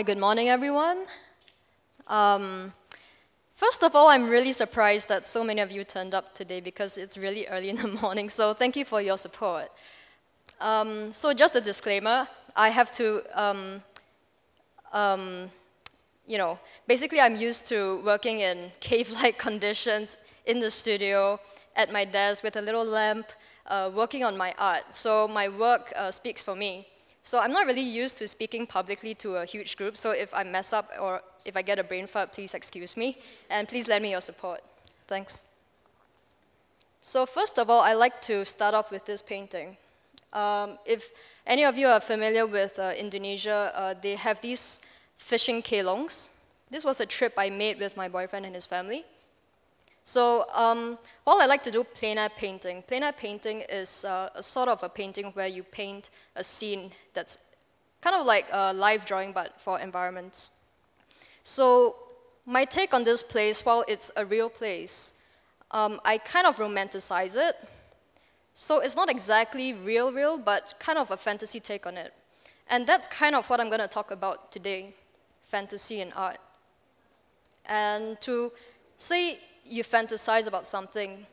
Hi, good morning, everyone. Um, first of all, I'm really surprised that so many of you turned up today because it's really early in the morning, so thank you for your support. Um, so just a disclaimer, I have to, um, um you know, basically I'm used to working in cave-like conditions in the studio, at my desk with a little lamp, uh, working on my art. So my work uh, speaks for me. So I'm not really used to speaking publicly to a huge group, so if I mess up or if I get a brain fart, please excuse me, and please lend me your support. Thanks. So first of all, I like to start off with this painting. Um, if any of you are familiar with uh, Indonesia, uh, they have these fishing kelongs. This was a trip I made with my boyfriend and his family. So um, while I like to do plein air painting, plein air painting is uh, a sort of a painting where you paint a scene that's kind of like a live drawing but for environments. So my take on this place, while it's a real place, um, I kind of romanticize it. So it's not exactly real, real, but kind of a fantasy take on it. And that's kind of what I'm going to talk about today, fantasy and art. And to say you fantasize about something,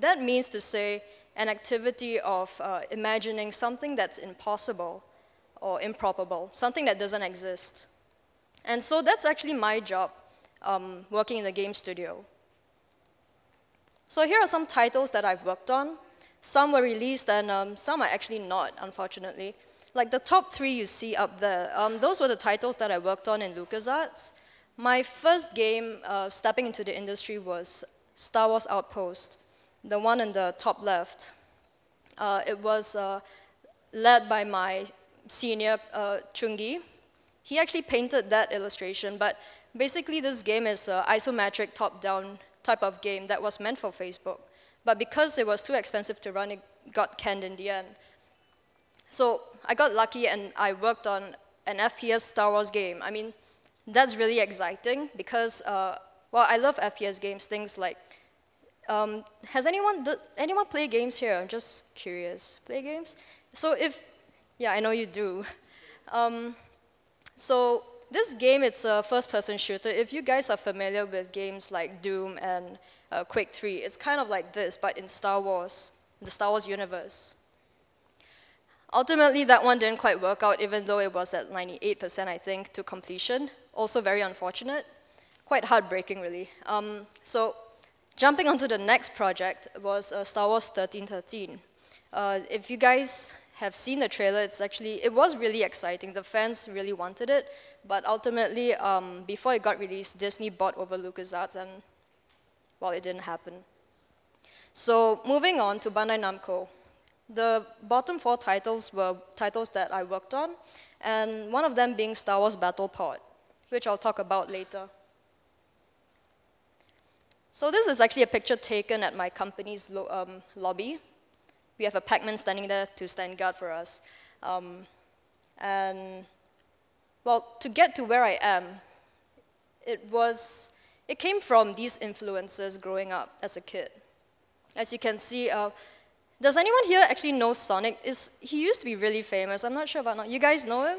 that means to say an activity of uh, imagining something that's impossible or improbable, something that doesn't exist. And so that's actually my job um, working in the game studio. So here are some titles that I've worked on. Some were released and um, some are actually not, unfortunately. Like the top three you see up there, um, those were the titles that I worked on in LucasArts. My first game uh, stepping into the industry was Star Wars Outpost, the one in the top left. Uh, it was uh, led by my senior, uh, Chungi. He actually painted that illustration, but basically this game is an isometric top-down type of game that was meant for Facebook. But because it was too expensive to run, it got canned in the end. So I got lucky and I worked on an FPS Star Wars game. I mean, that's really exciting because, uh, well, I love FPS games, things like, um, has anyone, anyone play games here? I'm just curious. Play games? So if, yeah, I know you do. Um, so this game, it's a first-person shooter. If you guys are familiar with games like Doom and uh, Quake 3, it's kind of like this, but in Star Wars, the Star Wars universe. Ultimately, that one didn't quite work out, even though it was at 98%, I think, to completion. Also very unfortunate. Quite heartbreaking, really. Um, so jumping onto the next project was uh, Star Wars 1313. Uh, if you guys have seen the trailer, it's actually, it was really exciting. The fans really wanted it, but ultimately, um, before it got released, Disney bought over LucasArts, and, well, it didn't happen. So moving on to Bandai Namco. The bottom four titles were titles that I worked on, and one of them being Star Wars Battle Pod, which I'll talk about later. So this is actually a picture taken at my company's lo um, lobby. We have a Pac-Man standing there to stand guard for us. Um, and, well, to get to where I am, it was, it came from these influences growing up as a kid. As you can see, uh, does anyone here actually know Sonic? Is, he used to be really famous. I'm not sure about now. You guys know him?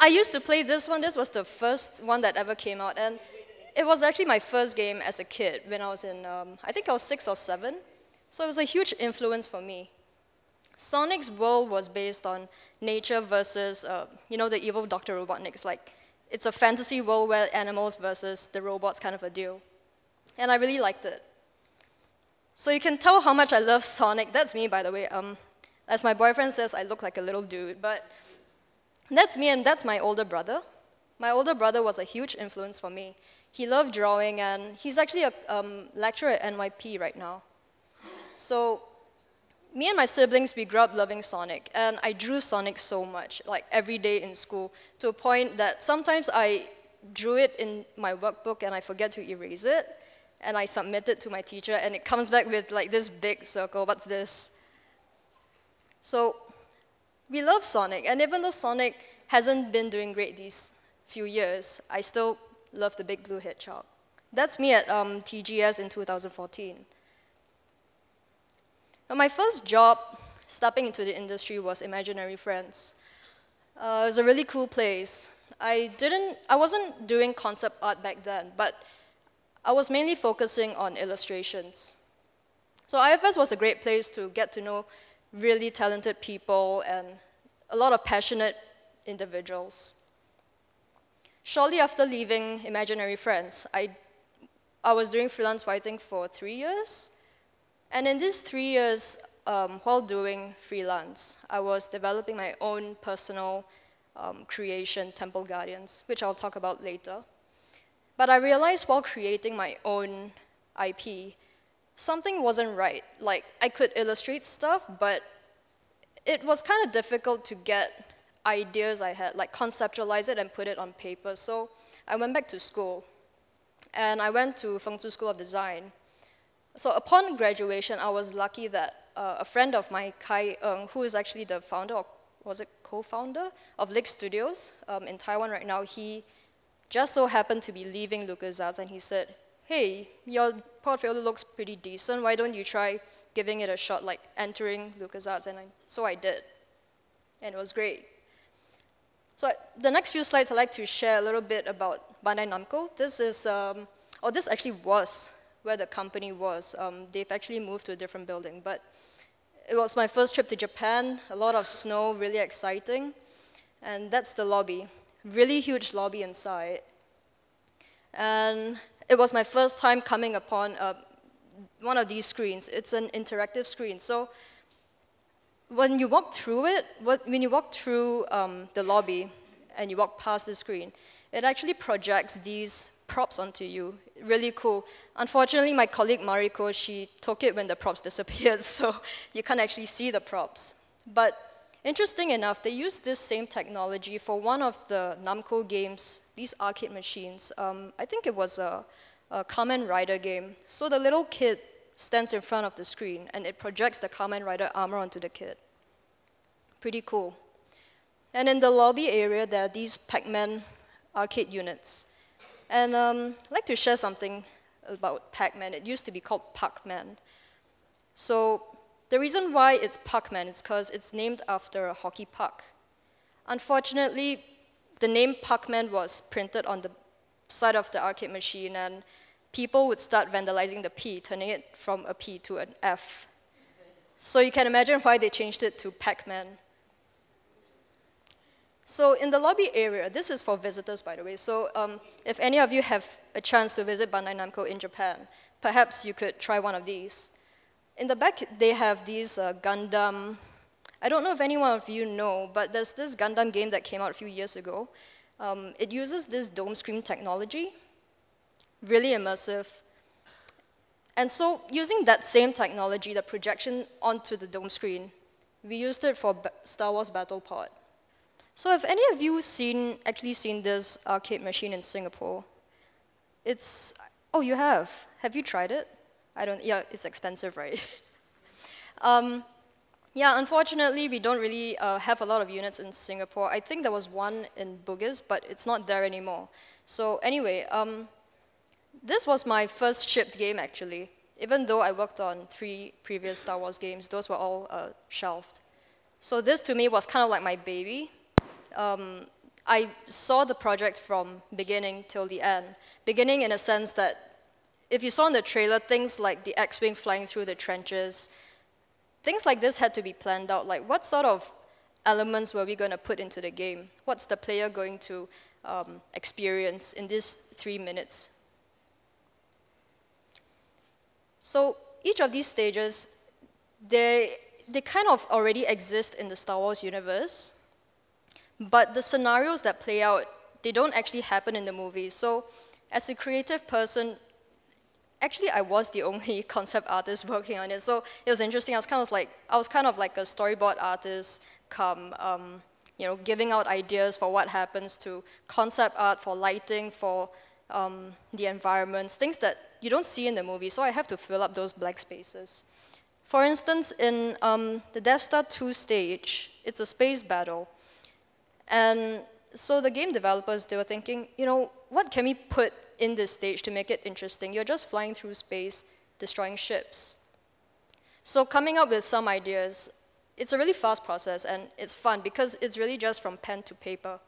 I used to play this one. This was the first one that ever came out. And it was actually my first game as a kid when I was in, um, I think I was six or seven. So it was a huge influence for me. Sonic's world was based on nature versus, uh, you know, the evil Dr. Robotnik's. Like, it's a fantasy world where animals versus the robots kind of a deal. And I really liked it. So you can tell how much I love Sonic. That's me, by the way. Um, as my boyfriend says, I look like a little dude, but that's me and that's my older brother. My older brother was a huge influence for me. He loved drawing and he's actually a um, lecturer at NYP right now. So me and my siblings, we grew up loving Sonic and I drew Sonic so much, like every day in school, to a point that sometimes I drew it in my workbook and I forget to erase it and I submit it to my teacher, and it comes back with like this big circle. What's this? So we love Sonic, and even though Sonic hasn't been doing great these few years, I still love the big blue hedgehog. That's me at um, TGS in 2014. Now, my first job stepping into the industry was Imaginary Friends. Uh, it was a really cool place. I didn't, I wasn't doing concept art back then, but I was mainly focusing on illustrations. So IFS was a great place to get to know really talented people and a lot of passionate individuals. Shortly after leaving Imaginary Friends, I, I was doing freelance writing for three years. And in these three years, um, while doing freelance, I was developing my own personal um, creation, Temple Guardians, which I'll talk about later. But I realized while creating my own IP, something wasn't right. Like, I could illustrate stuff, but it was kind of difficult to get ideas I had, like conceptualize it and put it on paper. So I went back to school, and I went to Feng Zhu School of Design. So upon graduation, I was lucky that uh, a friend of mine, Kai who is actually the founder, or was it co-founder, of Lake Studios um, in Taiwan right now, he just so happened to be leaving LucasArts, and he said, hey, your portfolio looks pretty decent, why don't you try giving it a shot, like entering LucasArts, and I, so I did, and it was great. So the next few slides, I'd like to share a little bit about Bandai Namco. This is, um, or this actually was where the company was. Um, they've actually moved to a different building, but it was my first trip to Japan, a lot of snow, really exciting. And that's the lobby, really huge lobby inside. And it was my first time coming upon uh, one of these screens. It's an interactive screen. So when you walk through it, when you walk through um, the lobby and you walk past the screen, it actually projects these props onto you. Really cool. Unfortunately, my colleague Mariko, she took it when the props disappeared, so you can't actually see the props. But interesting enough, they used this same technology for one of the Namco games, these arcade machines. Um, I think it was a, a Kamen Rider game. So the little kid stands in front of the screen, and it projects the Kamen Rider armor onto the kid. Pretty cool. And in the lobby area, there are these Pac-Man arcade units. And um, I'd like to share something about Pac-Man. It used to be called Puck-Man. So the reason why it's Puck-Man is because it's named after a hockey puck. Unfortunately, the name Puck-Man was printed on the side of the arcade machine, and people would start vandalizing the P, turning it from a P to an F. So you can imagine why they changed it to Pac-Man. So in the lobby area, this is for visitors, by the way. So um, if any of you have a chance to visit Bandai Namco in Japan, perhaps you could try one of these. In the back, they have these uh, Gundam. I don't know if any one of you know, but there's this Gundam game that came out a few years ago. Um, it uses this dome screen technology, really immersive. And so using that same technology, the projection onto the dome screen, we used it for Star Wars Battle Pod. So have any of you seen, actually seen this arcade machine in Singapore? It's, oh, you have. Have you tried it? I don't, yeah, it's expensive, right? um, yeah, unfortunately, we don't really uh, have a lot of units in Singapore. I think there was one in Bugis, but it's not there anymore. So anyway, um, this was my first shipped game, actually. Even though I worked on three previous Star Wars games, those were all uh, shelved. So this, to me, was kind of like my baby um, I saw the project from beginning till the end. Beginning in a sense that if you saw in the trailer things like the X-Wing flying through the trenches, things like this had to be planned out. Like what sort of elements were we going to put into the game? What's the player going to um, experience in these three minutes? So each of these stages, they, they kind of already exist in the Star Wars universe, but the scenarios that play out, they don't actually happen in the movie. So as a creative person, actually I was the only concept artist working on it. So it was interesting. I was kind of like, I was kind of like a storyboard artist come, um, you know, giving out ideas for what happens to concept art, for lighting, for um, the environments, things that you don't see in the movie. So I have to fill up those black spaces. For instance, in um, the Death Star 2 stage, it's a space battle. And so the game developers, they were thinking, you know, what can we put in this stage to make it interesting? You're just flying through space, destroying ships. So coming up with some ideas, it's a really fast process and it's fun because it's really just from pen to paper.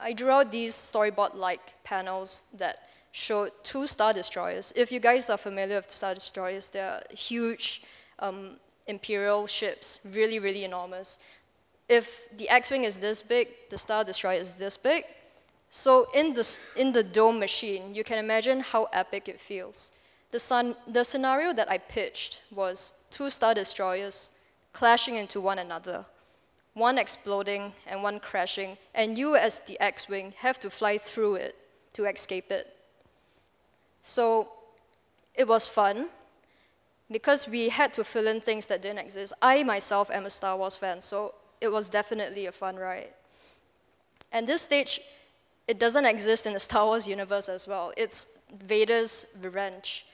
I drew out these storyboard-like panels that show two Star Destroyers. If you guys are familiar with Star Destroyers, they're huge um, Imperial ships, really, really enormous. If the X-Wing is this big, the Star Destroyer is this big. So in the, in the dome machine, you can imagine how epic it feels. The, sun, the scenario that I pitched was two Star Destroyers clashing into one another, one exploding and one crashing, and you as the X-Wing have to fly through it to escape it. So it was fun because we had to fill in things that didn't exist. I myself am a Star Wars fan, so it was definitely a fun ride. And this stage, it doesn't exist in the Star Wars universe as well. It's Vader's revenge.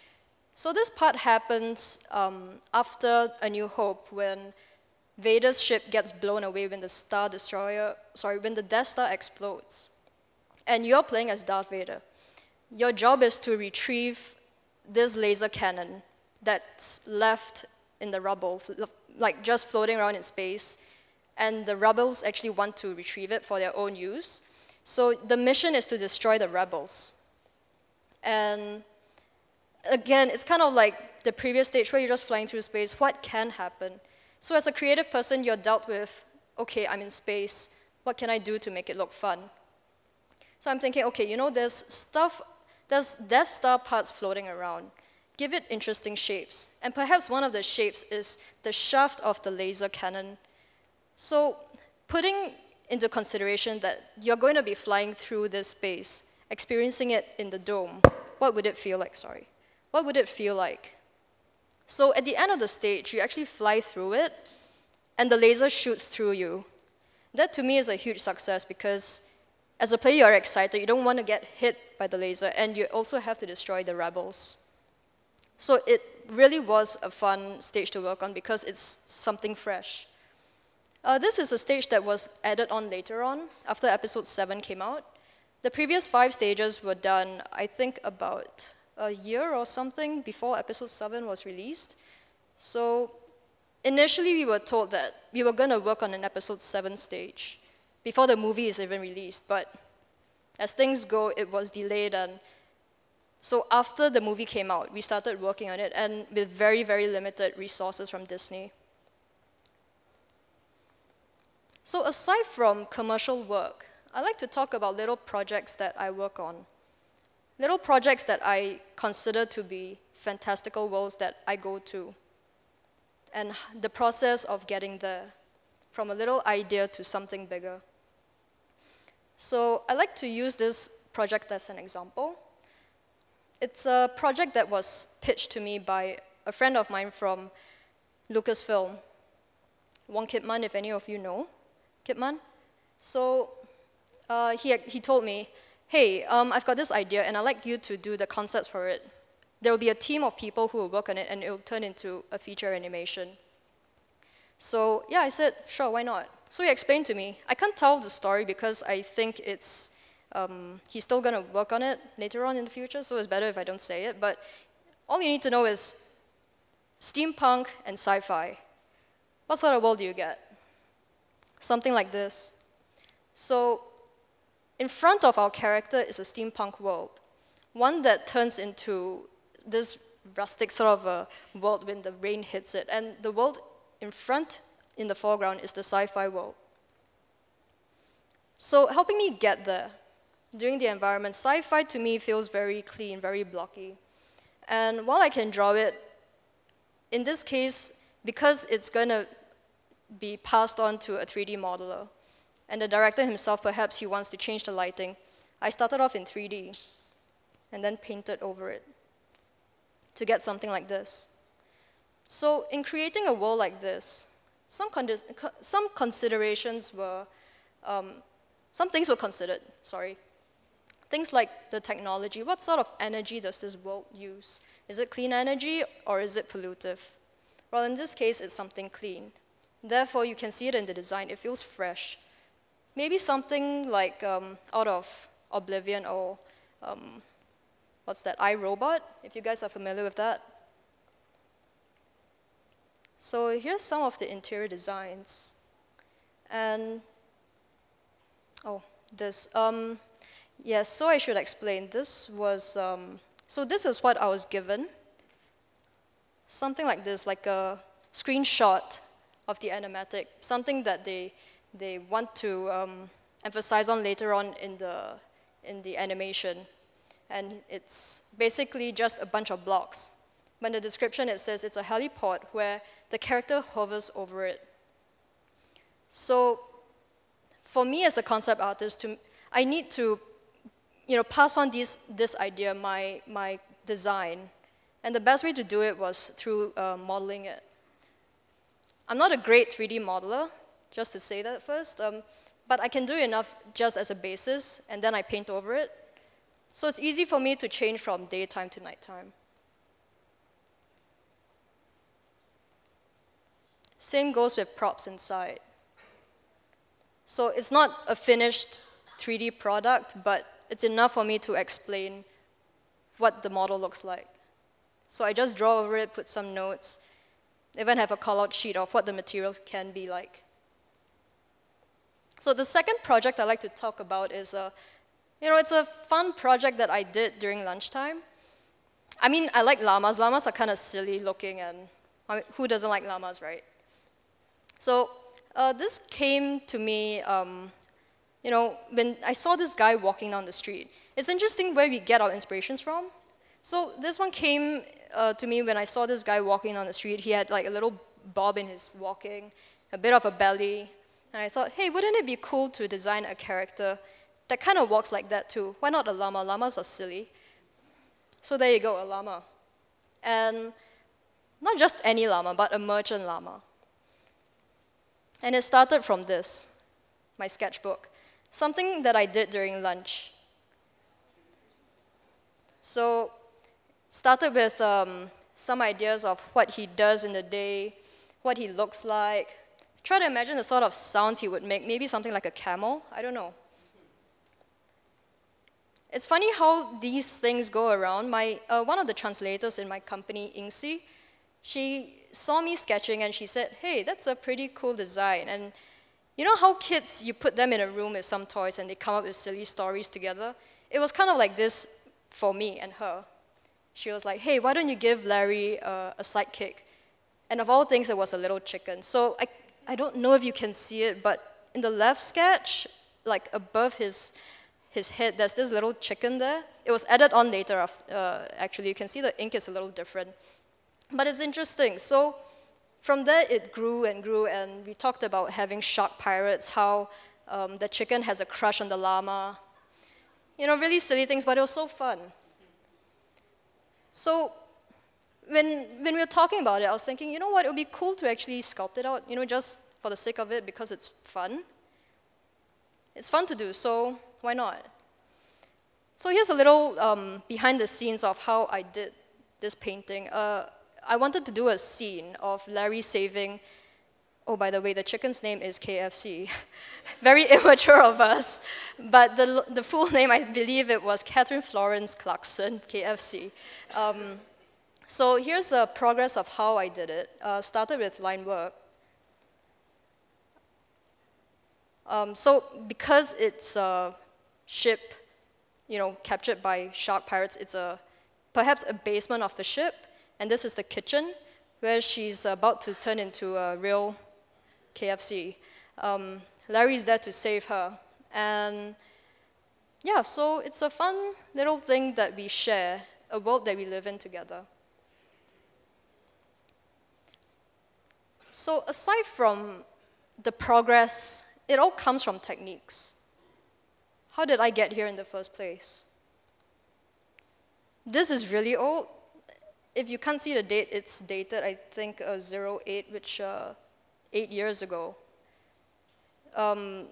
So this part happens um, after A New Hope when Vader's ship gets blown away when the Star Destroyer, sorry, when the Death Star explodes. And you're playing as Darth Vader. Your job is to retrieve this laser cannon that's left in the rubble, like just floating around in space. And the rebels actually want to retrieve it for their own use. So the mission is to destroy the rebels. And again, it's kind of like the previous stage where you're just flying through space. What can happen? So as a creative person, you're dealt with, okay, I'm in space. What can I do to make it look fun? So I'm thinking, okay, you know, there's stuff there's Death Star parts floating around. Give it interesting shapes. And perhaps one of the shapes is the shaft of the laser cannon. So putting into consideration that you're going to be flying through this space, experiencing it in the dome, what would it feel like, sorry? What would it feel like? So at the end of the stage, you actually fly through it, and the laser shoots through you. That to me is a huge success because as a player, you're excited. You don't want to get hit by the laser, and you also have to destroy the rebels. So it really was a fun stage to work on because it's something fresh. Uh, this is a stage that was added on later on, after episode 7 came out. The previous five stages were done, I think, about a year or something before episode 7 was released. So initially, we were told that we were going to work on an episode 7 stage before the movie is even released. But as things go, it was delayed. And so after the movie came out, we started working on it, and with very, very limited resources from Disney. So aside from commercial work, I like to talk about little projects that I work on. Little projects that I consider to be fantastical worlds that I go to. And the process of getting there, from a little idea to something bigger. So I like to use this project as an example. It's a project that was pitched to me by a friend of mine from Lucasfilm, Wong Kip Man, if any of you know Kip Man. So uh, he, he told me, hey, um, I've got this idea and I'd like you to do the concepts for it. There will be a team of people who will work on it and it will turn into a feature animation. So yeah, I said, sure, why not? So he explained to me, I can't tell the story because I think it's, um, he's still going to work on it later on in the future, so it's better if I don't say it. But all you need to know is steampunk and sci-fi. What sort of world do you get? Something like this. So in front of our character is a steampunk world, one that turns into this rustic sort of a world when the rain hits it. And the world in front in the foreground is the sci-fi world. So helping me get there, during the environment, sci-fi to me feels very clean, very blocky. And while I can draw it, in this case, because it's going to be passed on to a 3D modeler, and the director himself, perhaps he wants to change the lighting, I started off in 3D and then painted over it to get something like this. So in creating a world like this, some, some considerations were, um, some things were considered, sorry. Things like the technology. What sort of energy does this world use? Is it clean energy or is it pollutive? Well, in this case, it's something clean. Therefore, you can see it in the design. It feels fresh. Maybe something like um, out of Oblivion or um, what's that, iRobot, if you guys are familiar with that. So here's some of the interior designs. And, oh, this. Um, yes, so I should explain. This was, um, so this is what I was given. Something like this, like a screenshot of the animatic, something that they, they want to um, emphasize on later on in the, in the animation. And it's basically just a bunch of blocks. But in the description it says it's a heliport where the character hovers over it. So for me as a concept artist, to, I need to you know, pass on these, this idea, my, my design. And the best way to do it was through uh, modeling it. I'm not a great 3D modeler, just to say that first, um, but I can do enough just as a basis, and then I paint over it. So it's easy for me to change from daytime to nighttime. Same goes with props inside. So it's not a finished 3D product, but it's enough for me to explain what the model looks like. So I just draw over it, put some notes, even have a call-out sheet of what the material can be like. So the second project I'd like to talk about is, a, you know, it's a fun project that I did during lunchtime. I mean, I like llamas. Llamas are kind of silly looking, and I mean, who doesn't like llamas, right? So uh, this came to me, um, you know, when I saw this guy walking down the street. It's interesting where we get our inspirations from. So this one came uh, to me when I saw this guy walking on the street. He had like a little bob in his walking, a bit of a belly. And I thought, hey, wouldn't it be cool to design a character that kind of walks like that too? Why not a llama? Llamas are silly. So there you go, a llama. And not just any llama, but a merchant llama. And it started from this, my sketchbook, something that I did during lunch. So started with um, some ideas of what he does in the day, what he looks like. Try to imagine the sort of sounds he would make, maybe something like a camel, I don't know. It's funny how these things go around. My, uh, one of the translators in my company, Ingsi, she saw me sketching and she said, hey, that's a pretty cool design. And you know how kids, you put them in a room with some toys and they come up with silly stories together? It was kind of like this for me and her she was like, hey, why don't you give Larry uh, a sidekick? And of all things, it was a little chicken. So I, I don't know if you can see it, but in the left sketch, like above his, his head, there's this little chicken there. It was added on later, uh, actually. You can see the ink is a little different. But it's interesting. So from there, it grew and grew, and we talked about having shark pirates, how um, the chicken has a crush on the llama. You know, really silly things, but it was so fun. So when, when we were talking about it, I was thinking, you know what, it would be cool to actually sculpt it out, you know, just for the sake of it because it's fun. It's fun to do, so why not? So here's a little um, behind the scenes of how I did this painting. Uh, I wanted to do a scene of Larry saving, oh, by the way, the chicken's name is KFC. Very immature of us. But the, the full name, I believe it was Catherine Florence Clarkson, KFC. Um, so here's a progress of how I did it. Uh, started with line work. Um, so because it's a ship, you know, captured by shark pirates, it's a perhaps a basement of the ship, and this is the kitchen where she's about to turn into a real KFC. Um, Larry's there to save her. And yeah, so it's a fun little thing that we share, a world that we live in together. So aside from the progress, it all comes from techniques. How did I get here in the first place? This is really old. If you can't see the date, it's dated, I think, uh, 08, which uh, eight years ago. Um,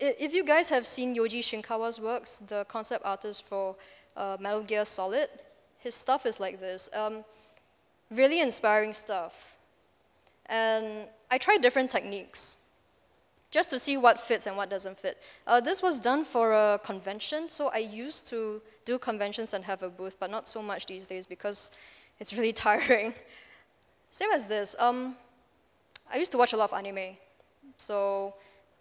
if you guys have seen Yoji Shinkawa's works, the concept artist for uh, Metal Gear Solid, his stuff is like this. Um, really inspiring stuff. And I tried different techniques just to see what fits and what doesn't fit. Uh, this was done for a convention, so I used to do conventions and have a booth, but not so much these days because it's really tiring. Same as this. Um, I used to watch a lot of anime. So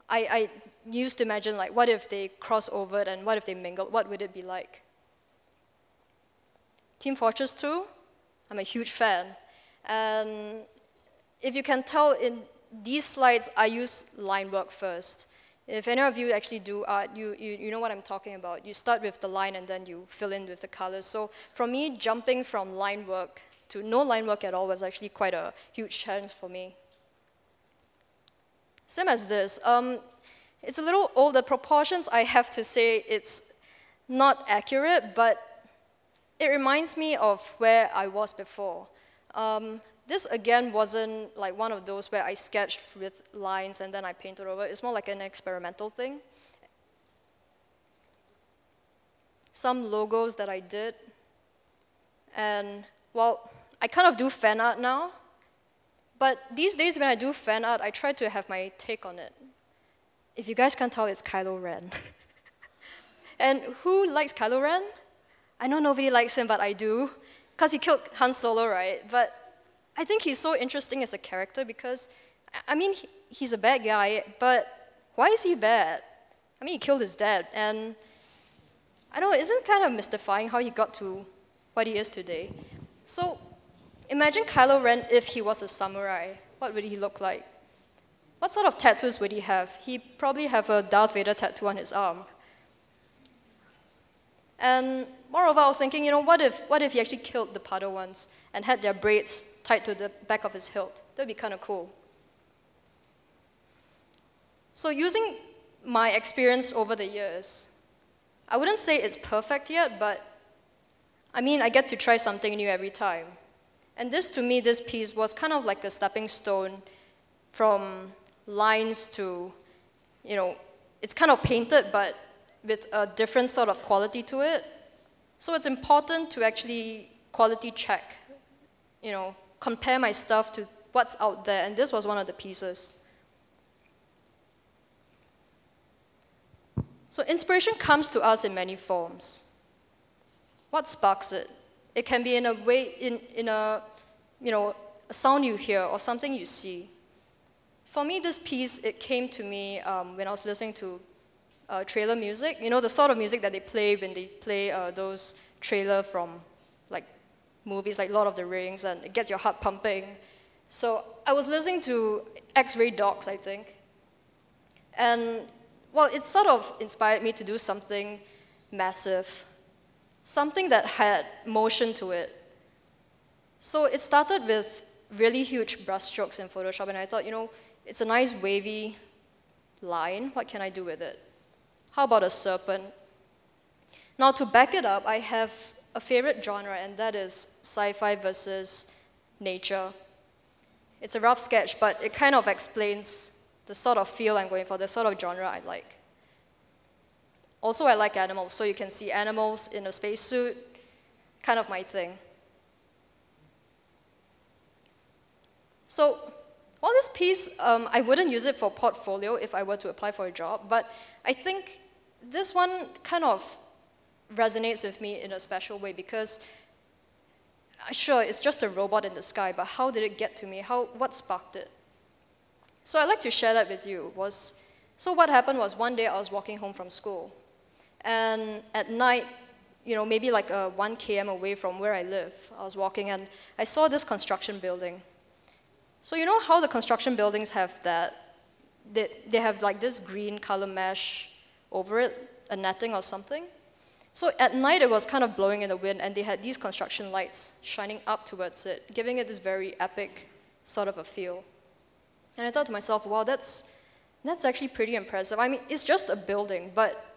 I, I used to imagine like, what if they cross over and what if they mingled? What would it be like? Team Fortress 2, I'm a huge fan. And if you can tell in these slides, I use line work first. If any of you actually do art, you, you, you know what I'm talking about. You start with the line and then you fill in with the colors. So for me, jumping from line work to no line work at all was actually quite a huge challenge for me. Same as this. Um, it's a little old. The proportions, I have to say, it's not accurate, but it reminds me of where I was before. Um, this again wasn't like one of those where I sketched with lines and then I painted over. It's more like an experimental thing. Some logos that I did. And well, I kind of do fan art now. But these days when I do fan art, I try to have my take on it. If you guys can't tell, it's Kylo Ren. and who likes Kylo Ren? I know nobody likes him, but I do. Because he killed Han Solo, right? But I think he's so interesting as a character because, I mean, he's a bad guy, but why is he bad? I mean, he killed his dad, and I don't know, isn't kind of mystifying how he got to what he is today? So, imagine Kylo Ren if he was a samurai. What would he look like? What sort of tattoos would he have? He probably have a Darth Vader tattoo on his arm. And moreover, I was thinking, you know, what if, what if he actually killed the Padawans and had their braids tied to the back of his hilt? That'd be kind of cool. So using my experience over the years, I wouldn't say it's perfect yet, but I mean, I get to try something new every time. And this, to me, this piece was kind of like a stepping stone from lines to, you know, it's kind of painted, but with a different sort of quality to it. So it's important to actually quality check, you know, compare my stuff to what's out there, and this was one of the pieces. So inspiration comes to us in many forms. What sparks it? It can be in a way, in, in a, you know, a sound you hear or something you see. For me, this piece, it came to me um, when I was listening to uh, trailer music. You know, the sort of music that they play when they play uh, those trailer from like movies like Lord of the Rings and it gets your heart pumping. So I was listening to X-Ray Dogs, I think. And well, it sort of inspired me to do something massive, something that had motion to it. So it started with really huge brushstrokes in Photoshop, and I thought, you know, it's a nice wavy line. What can I do with it? How about a serpent? Now, to back it up, I have a favorite genre, and that is sci fi versus nature. It's a rough sketch, but it kind of explains the sort of feel I'm going for, the sort of genre I like. Also, I like animals, so you can see animals in a spacesuit, kind of my thing. So, well, this piece, um, I wouldn't use it for portfolio if I were to apply for a job, but I think this one kind of resonates with me in a special way because uh, sure, it's just a robot in the sky, but how did it get to me? How, what sparked it? So I'd like to share that with you. Was, so what happened was one day I was walking home from school, and at night, you know, maybe like a 1 km away from where I live, I was walking and I saw this construction building. So you know how the construction buildings have that, they, they have like this green color mesh over it, a netting or something. So at night it was kind of blowing in the wind and they had these construction lights shining up towards it, giving it this very epic sort of a feel. And I thought to myself, wow, that's, that's actually pretty impressive. I mean, it's just a building, but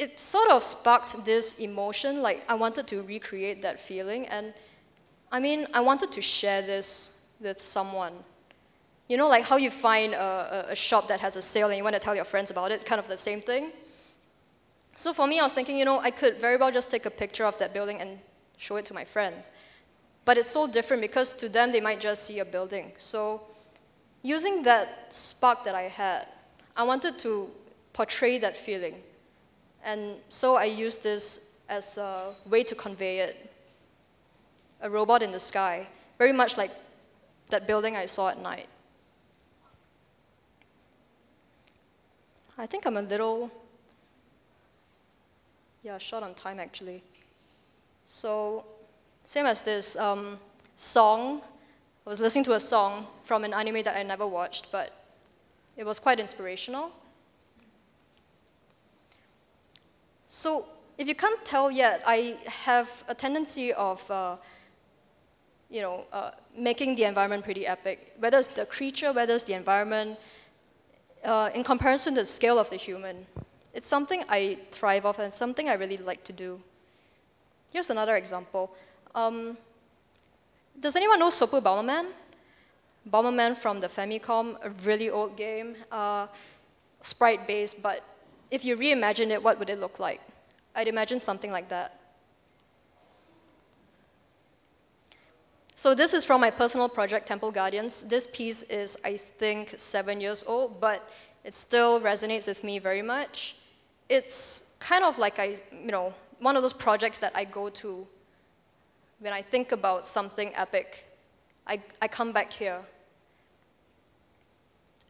it sort of sparked this emotion, like I wanted to recreate that feeling. And I mean, I wanted to share this with someone. You know, like how you find a, a, shop that has a sale and you want to tell your friends about it, kind of the same thing. So for me, I was thinking, you know, I could very well just take a picture of that building and show it to my friend. But it's so different because to them, they might just see a building. So using that spark that I had, I wanted to portray that feeling. And so I used this as a way to convey it. A robot in the sky, very much like that building I saw at night. I think I'm a little, yeah, short on time actually. So, same as this um, song. I was listening to a song from an anime that I never watched, but it was quite inspirational. So, if you can't tell yet, I have a tendency of, uh, you know, uh, making the environment pretty epic. Whether it's the creature, whether it's the environment, uh, in comparison to the scale of the human. It's something I thrive off and something I really like to do. Here's another example. Um, does anyone know Super Bomberman? Bomberman from the Famicom, a really old game, uh, sprite-based, but if you reimagine it, what would it look like? I'd imagine something like that. So this is from my personal project, Temple Guardians. This piece is, I think, seven years old, but it still resonates with me very much. It's kind of like I, you know, one of those projects that I go to when I think about something epic. I, I come back here.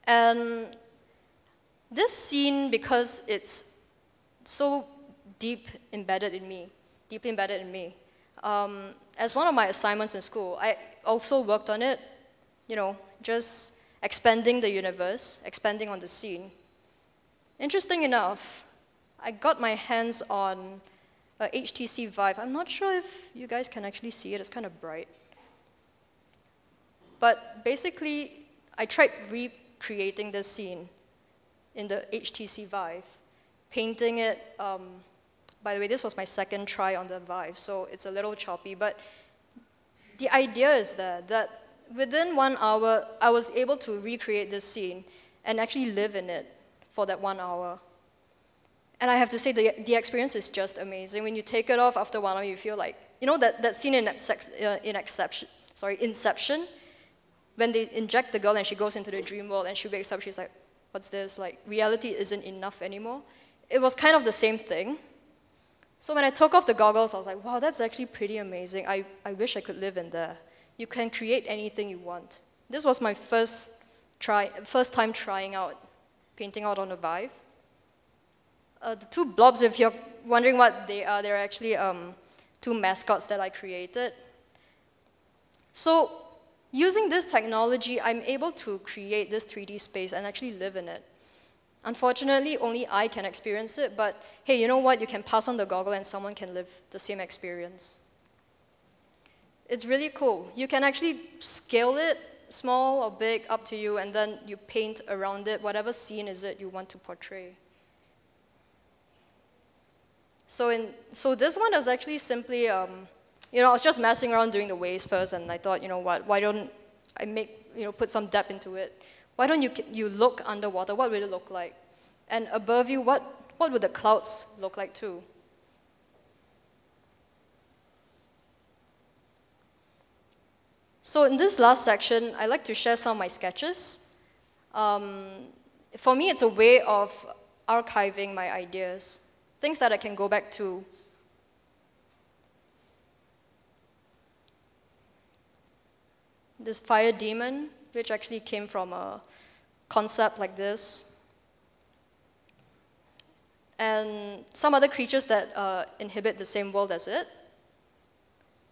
And this scene, because it's so deep embedded in me, deeply embedded in me, um, as one of my assignments in school, I also worked on it, you know, just expanding the universe, expanding on the scene. Interesting enough, I got my hands on HTC Vive. I'm not sure if you guys can actually see it, it's kind of bright. But basically, I tried recreating this scene in the HTC Vive, painting it um, by the way, this was my second try on the Vive, so it's a little choppy, but the idea is there that within one hour, I was able to recreate this scene and actually live in it for that one hour. And I have to say, the, the experience is just amazing. When you take it off after one hour, you feel like, you know, that, that scene in, uh, in Exception, sorry, Inception, when they inject the girl and she goes into the dream world and she wakes up, she's like, what's this? Like, reality isn't enough anymore. It was kind of the same thing. So when I took off the goggles, I was like, wow, that's actually pretty amazing. I, I wish I could live in there. You can create anything you want. This was my first, try, first time trying out painting out on a Vive. Uh, the two blobs, if you're wondering what they are, they're actually um, two mascots that I created. So using this technology, I'm able to create this 3D space and actually live in it. Unfortunately, only I can experience it, but hey, you know what? You can pass on the goggle and someone can live the same experience. It's really cool. You can actually scale it, small or big, up to you, and then you paint around it, whatever scene is it you want to portray. So, in, so this one is actually simply, um, you know, I was just messing around doing the waves first, and I thought, you know what, why don't I make, you know, put some depth into it. Why don't you, you look underwater? What would it look like? And above you, what, what would the clouds look like too? So in this last section, I like to share some of my sketches. Um, for me, it's a way of archiving my ideas, things that I can go back to. This fire demon, which actually came from a concept like this. And some other creatures that uh, inhabit the same world as it.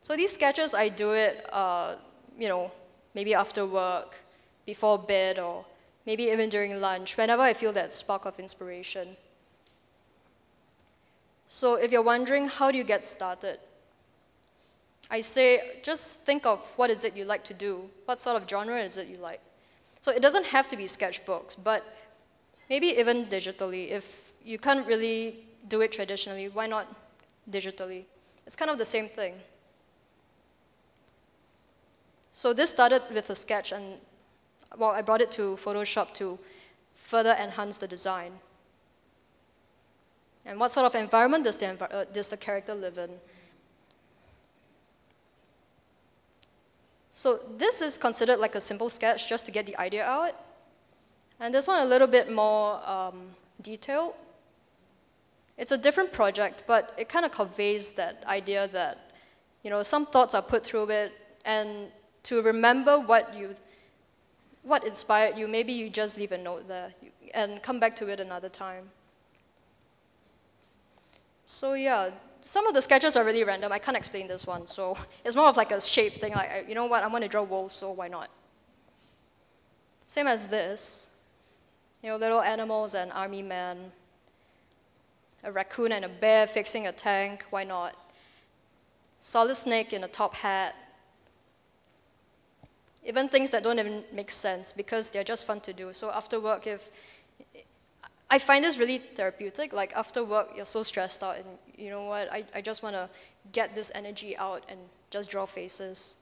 So these sketches, I do it, uh, you know, maybe after work, before bed, or maybe even during lunch, whenever I feel that spark of inspiration. So if you're wondering, how do you get started? I say, just think of what is it you like to do? What sort of genre is it you like? So it doesn't have to be sketchbooks, but maybe even digitally. If you can't really do it traditionally, why not digitally? It's kind of the same thing. So this started with a sketch, and well, I brought it to Photoshop to further enhance the design. And what sort of environment does the, uh, does the character live in? So this is considered like a simple sketch just to get the idea out. And this one a little bit more um, detailed. It's a different project, but it kind of conveys that idea that, you know, some thoughts are put through it, and to remember what you, what inspired you, maybe you just leave a note there and come back to it another time. So yeah, some of the sketches are really random. I can't explain this one, so it's more of like a shape thing. Like, you know what? I'm to draw wolves, so why not? Same as this. You know, little animals and army men. A raccoon and a bear fixing a tank. Why not? Solid snake in a top hat. Even things that don't even make sense because they're just fun to do. So after work, if I find this really therapeutic. Like after work, you're so stressed out, and you know what? I, I just want to get this energy out and just draw faces.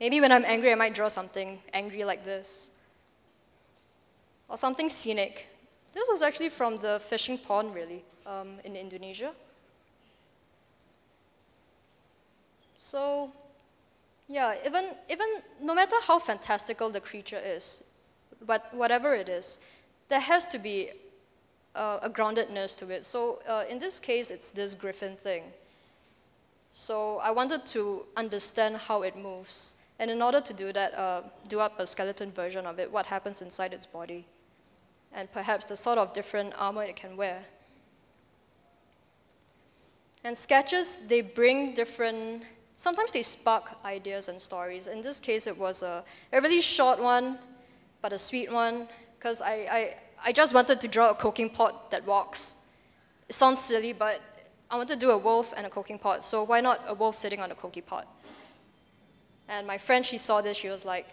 Maybe when I'm angry, I might draw something angry like this. Or something scenic. This was actually from the fishing pond, really, um, in Indonesia. So, yeah, even, even no matter how fantastical the creature is, but whatever it is, there has to be uh, a groundedness to it. So uh, in this case, it's this griffin thing. So I wanted to understand how it moves. And in order to do that, uh, do up a skeleton version of it, what happens inside its body, and perhaps the sort of different armor it can wear. And sketches, they bring different, sometimes they spark ideas and stories. In this case, it was a, a really short one, but a sweet one, because I, I, I just wanted to draw a cooking pot that walks. It sounds silly, but I wanted to do a wolf and a cooking pot, so why not a wolf sitting on a cooking pot? And my friend, she saw this, she was like,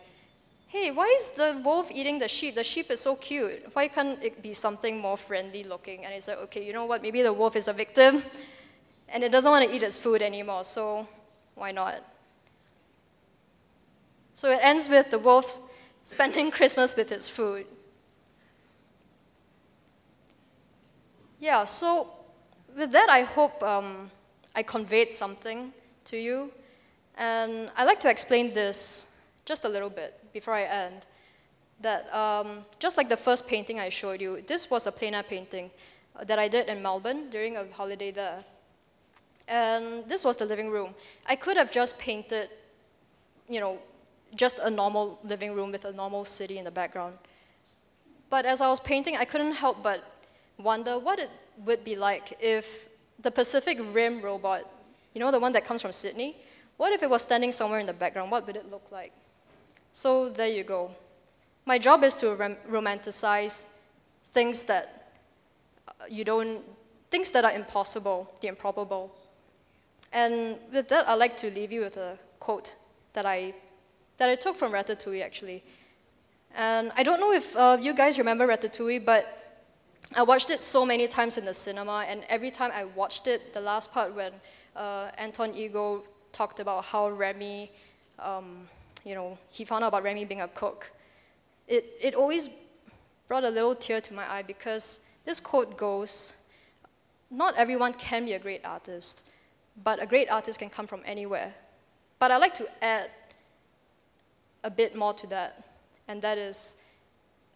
hey, why is the wolf eating the sheep? The sheep is so cute. Why can't it be something more friendly looking? And it's like, okay, you know what? Maybe the wolf is a victim and it doesn't want to eat its food anymore, so why not? So it ends with the wolf spending Christmas with its food. Yeah, so with that, I hope um, I conveyed something to you. And I'd like to explain this just a little bit before I end. That um, just like the first painting I showed you, this was a plein air painting that I did in Melbourne during a holiday there. And this was the living room. I could have just painted, you know, just a normal living room with a normal city in the background. But as I was painting, I couldn't help but wonder what it would be like if the Pacific Rim robot, you know, the one that comes from Sydney, what if it was standing somewhere in the background? What would it look like? So there you go. My job is to romanticize things that uh, you don't, things that are impossible, the improbable. And with that, I'd like to leave you with a quote that I, that I took from Ratatouille, actually. And I don't know if uh, you guys remember Ratatouille, but I watched it so many times in the cinema, and every time I watched it, the last part when uh, Anton Ego talked about how Remy, um, you know, he found out about Remy being a cook, it, it always brought a little tear to my eye because this quote goes, not everyone can be a great artist, but a great artist can come from anywhere. But I'd like to add a bit more to that, and that is,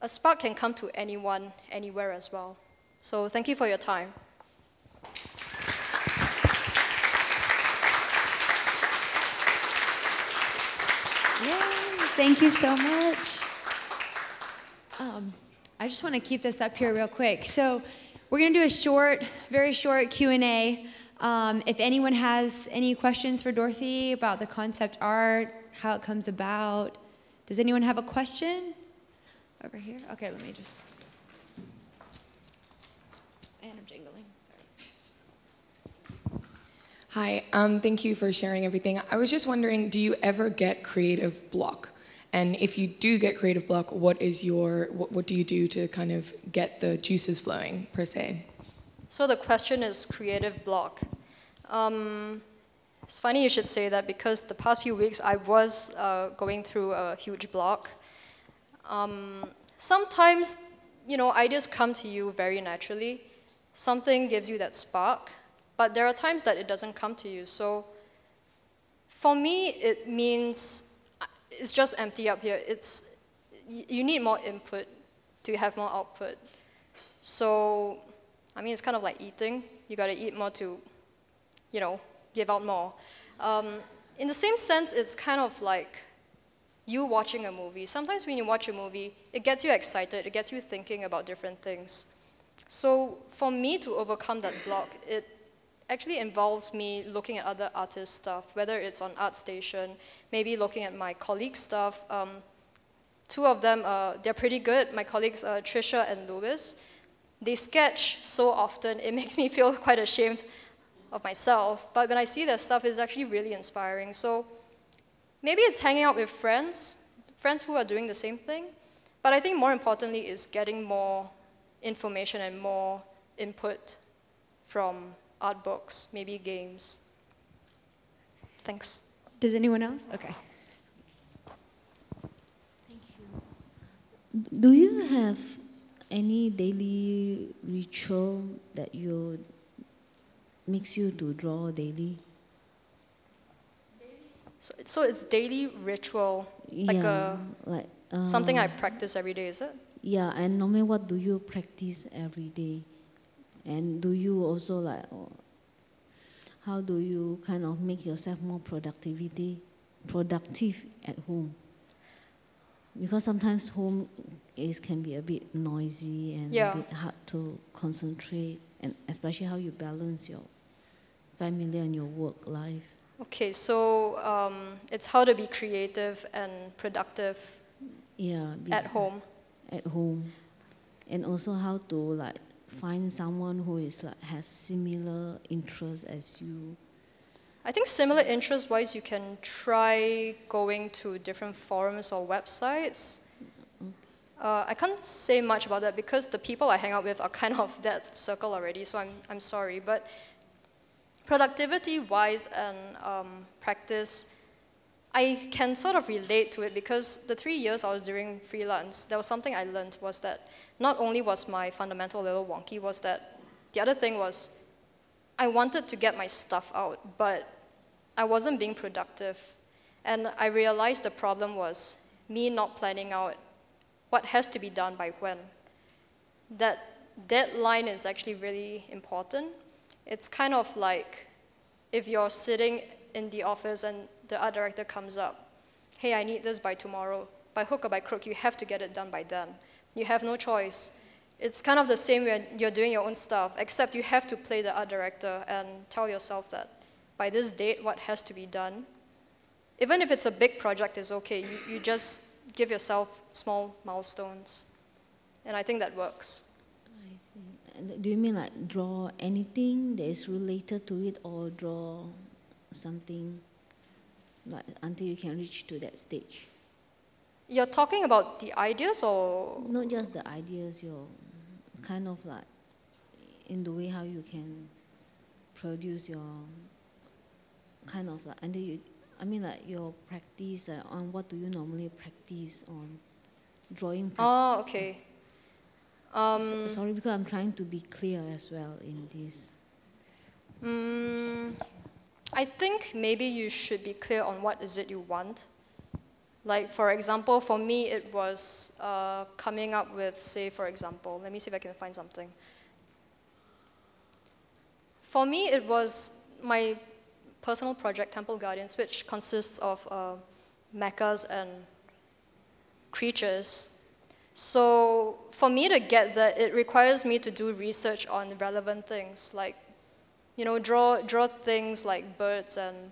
a spark can come to anyone, anywhere as well. So thank you for your time. Yay, thank you so much. Um, I just want to keep this up here real quick. So we're going to do a short, very short Q&A. Um, if anyone has any questions for Dorothy about the concept art, how it comes about, does anyone have a question? Over here? Okay, let me just. And I'm jingling. Sorry. Hi, um, thank you for sharing everything. I was just wondering, do you ever get creative block? And if you do get creative block, what is your what, what do you do to kind of get the juices flowing per se? So the question is creative block. Um, it's funny you should say that because the past few weeks I was uh, going through a huge block. Um, sometimes, you know, ideas come to you very naturally. Something gives you that spark, but there are times that it doesn't come to you. So for me, it means it's just empty up here. It's, you need more input to have more output. So, I mean, it's kind of like eating. You got to eat more to, you know, give out more. Um, in the same sense, it's kind of like you watching a movie. Sometimes when you watch a movie, it gets you excited, it gets you thinking about different things. So for me to overcome that block, it actually involves me looking at other artists' stuff, whether it's on ArtStation, maybe looking at my colleagues' stuff. Um, two of them, uh, they're pretty good. My colleagues, uh, Trisha and Louis, they sketch so often, it makes me feel quite ashamed of myself. But when I see their stuff, it's actually really inspiring. So maybe it's hanging out with friends, friends who are doing the same thing. But I think more importantly is getting more information and more input from art books, maybe games. Thanks. Does anyone else? Okay. Thank you. Do you have any daily ritual that you makes you to draw daily? So, so it's daily ritual, like yeah, a like something I uh, practice every day, is it? Yeah, and normally what do you practice every day? And do you also like, uh, how do you kind of make yourself more productivity, productive at home? Because sometimes home is can be a bit noisy and Yeah. a bit hard to concentrate, and especially how you balance your family and your work life. Okay, so um, it's how to be creative and productive Yeah, at home. at home and also how to like find someone who is like has similar interests as you I think similar interest wise, you can try going to different forums or websites. Uh, I can't say much about that because the people I hang out with are kind of that circle already, so I'm, I'm sorry. But productivity wise and um, practice, I can sort of relate to it because the three years I was doing freelance, there was something I learned was that not only was my fundamental a little wonky, was that the other thing was I wanted to get my stuff out, but I wasn't being productive. And I realized the problem was me not planning out what has to be done by when. That deadline is actually really important. It's kind of like if you're sitting in the office and the art director comes up, hey, I need this by tomorrow. By hook or by crook, you have to get it done by then. You have no choice. It's kind of the same when you're doing your own stuff, except you have to play the art director and tell yourself that by this date, what has to be done. Even if it's a big project, is okay. You, you just give yourself small milestones. And I think that works. And do you mean like draw anything that is related to it or draw something like until you can reach to that stage? You're talking about the ideas or Not just the ideas, your kind of like in the way how you can produce your kind of like until you I mean like your practice like on what do you normally practice on drawing ah, prac- Oh, okay. Um, So- sorry because I'm trying to be clear as well in this. mm, I think maybe you should be clear on what is it you want. Like, for example, for me, it was uh, coming up with, say, for example, let me see if I can find something. For me, it was my personal project, Temple Guardians, which consists of uh, mechas and creatures. So for me to get that, it requires me to do research on relevant things, like, you know, draw, draw things like birds and,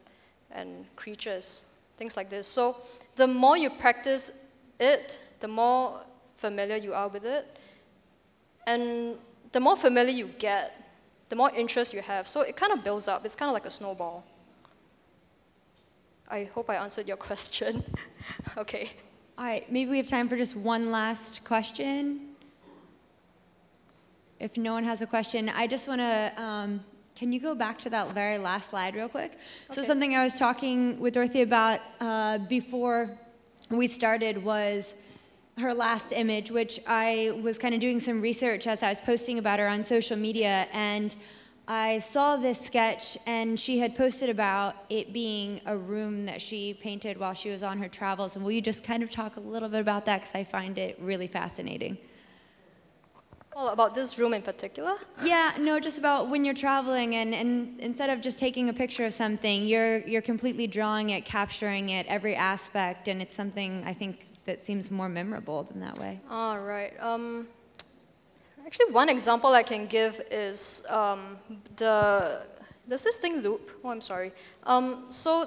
and creatures, things like this. So the more you practice it, the more familiar you are with it. And the more familiar you get, the more interest you have. So it kind of builds up. It's kind of like a snowball. I hope I answered your question. okay. All right, maybe we have time for just one last question. If no one has a question, I just want to. Um, can you go back to that very last slide real quick? So something I was talking with Dorothy about uh, before we started was her last image, which I was kind of doing some research as I was posting about her on social media, and I saw this sketch, and she had posted about it being a room that she painted while she was on her travels. And will you just kind of talk a little bit about that? Because I find it really fascinating. Well, about this room in particular? Yeah, no, just about when you're traveling and, and instead of just taking a picture of something, you're, you're completely drawing it, capturing it, every aspect, and it's something I think that seems more memorable than that way. All right. Um, actually, one example I can give is um, the does this thing loop? Oh, I'm sorry. Um, so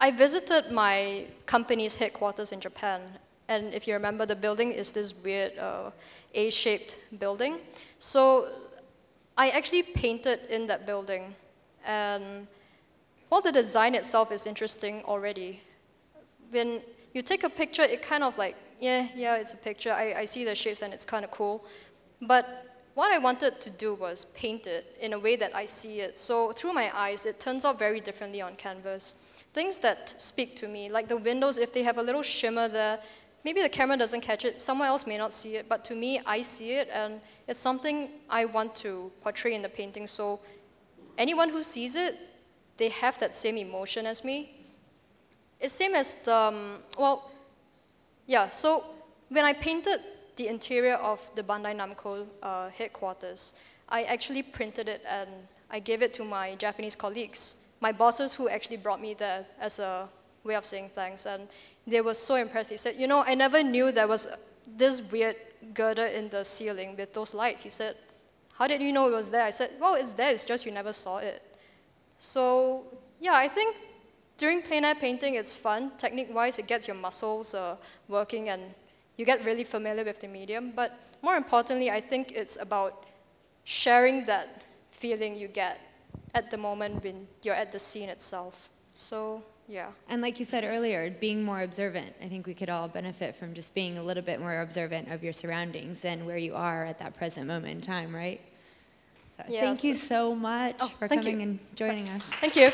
I visited my company's headquarters in Japan, and if you remember, the building is this weird uh, A-shaped building. So I actually painted in that building, and while the design itself is interesting already, when you take a picture, it kind of like, yeah, yeah, it's a picture. I, I see the shapes and it's kind of cool. But what I wanted to do was paint it in a way that I see it. So through my eyes, it turns out very differently on canvas. Things that speak to me, like the windows, if they have a little shimmer there, maybe the camera doesn't catch it, someone else may not see it, but to me, I see it, and it's something I want to portray in the painting. So anyone who sees it, they have that same emotion as me. It's same as the, um, well, yeah, so when I painted the interior of the Bandai Namco uh, headquarters, I actually printed it and I gave it to my Japanese colleagues, my bosses who actually brought me there as a way of saying thanks. And they were so impressed. They said, you know, I never knew there was this weird girder in the ceiling with those lights. He said, how did you know it was there? I said, well, it's there, it's just you never saw it. So yeah, I think during plein air painting, it's fun. Technique-wise, it gets your muscles uh, working and you get really familiar with the medium. But more importantly, I think it's about sharing that feeling you get at the moment when you're at the scene itself. So, yeah. And like you said earlier, being more observant. I think we could all benefit from just being a little bit more observant of your surroundings and where you are at that present moment in time, right? So Yeah, thank you so- so much Oh, for coming you. and joining us. Thank you.